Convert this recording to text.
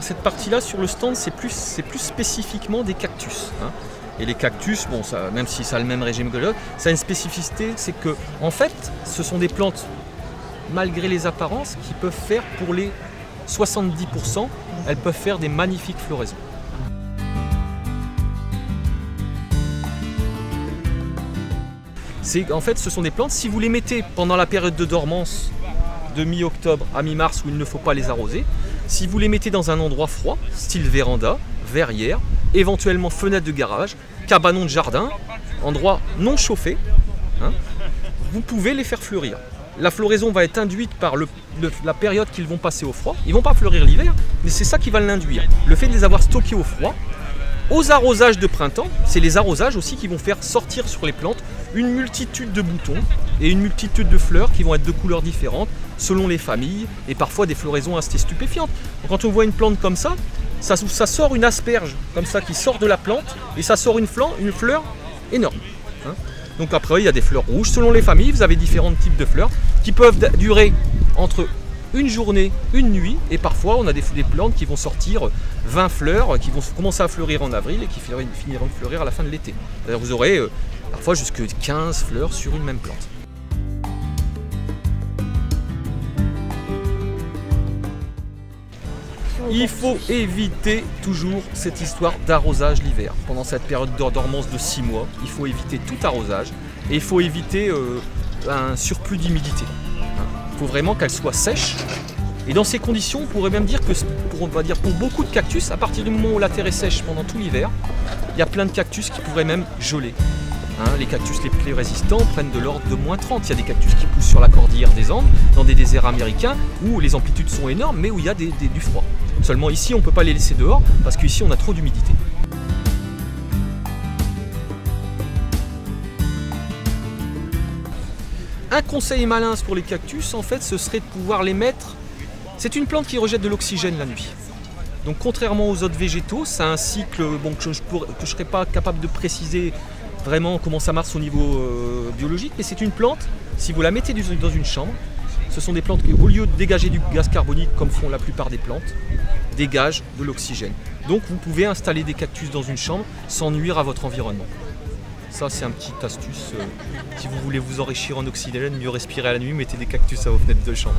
cette partie-là, sur le stand, c'est plus, spécifiquement des cactus. hein. Et les cactus, bon, même si ça a le même régime que l'autre, ça a une spécificité, c'est que, en fait, ce sont des plantes, malgré les apparences, qui peuvent faire pour les 70%, elles peuvent faire des magnifiques floraisons. En fait, ce sont des plantes. Si vous les mettez pendant la période de dormance de mi-octobre à mi-mars où il ne faut pas les arroser, si vous les mettez dans un endroit froid, style véranda, verrière, éventuellement fenêtre de garage, cabanon de jardin, endroit non chauffé, hein, vous pouvez les faire fleurir. La floraison va être induite par la période qu'ils vont passer au froid. Ils vont pas fleurir l'hiver, mais c'est ça qui va l'induire. Le fait de les avoir stockés au froid, aux arrosages de printemps, c'est les arrosages aussi qui vont faire sortir sur les plantes une multitude de boutons et une multitude de fleurs qui vont être de couleurs différentes selon les familles et parfois des floraisons assez stupéfiantes. Quand on voit une plante comme ça, ça, sort une asperge comme ça qui sort de la plante et ça sort une, fleur énorme. hein. Donc après, il y a des fleurs rouges. Selon les familles, vous avez différents types de fleurs qui peuvent durer entre une journée, une nuit, et parfois on a des, plantes qui vont sortir 20 fleurs, qui vont commencer à fleurir en avril et qui finiront de fleurir à la fin de l'été. Vous aurez euh, parfois jusque 15 fleurs sur une même plante. Il faut éviter toujours cette histoire d'arrosage l'hiver. Pendant cette période de dormance de 6 mois, il faut éviter tout arrosage et il faut éviter euh, un surplus d'humidité. Hein. Il faut vraiment qu'elle soit sèche. Et dans ces conditions, on pourrait même dire que on va dire, pour beaucoup de cactus, à partir du moment où la terre est sèche pendant tout l'hiver, il y a plein de cactus qui pourraient même geler. Hein, les cactus les plus résistants prennent de l'ordre de moins 30. Il y a des cactus qui poussent sur la cordillère des Andes, dans des déserts américains, où les amplitudes sont énormes, mais où il y a du froid. Seulement ici, on ne peut pas les laisser dehors, parce qu'ici, on a trop d'humidité. Un conseil malin pour les cactus, en fait, ce serait de pouvoir les mettre. C'est une plante qui rejette de l'oxygène la nuit. Donc, contrairement aux autres végétaux, ça a un cycle que je ne serais pas capable de préciser vraiment comment ça marche au niveau euh, biologique, mais c'est une plante, si vous la mettez dans une chambre, ce sont des plantes qui, au lieu de dégager du gaz carbonique comme font la plupart des plantes, dégagent de l'oxygène. Donc vous pouvez installer des cactus dans une chambre sans nuire à votre environnement. Ça c'est un petit astuce. euh, si vous voulez vous enrichir en oxygène, mieux respirer à la nuit, mettez des cactus à vos fenêtres de chambre.